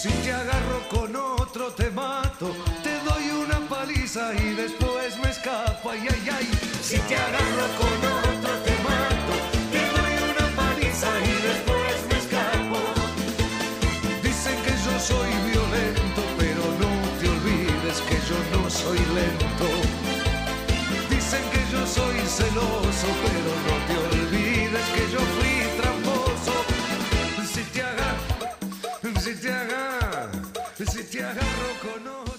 Si te agarro con otro te mato, te doy una paliza y después me escapo, Ay, ay, ay. Si te agarro con otro te mato, te doy una paliza y después me escapo. Dicen que yo soy violento, pero no te olvides que yo no soy lento. Dicen que yo soy celoso, pero no te olvides que yo fui tramposo. Si te agarro, si te si te agarro con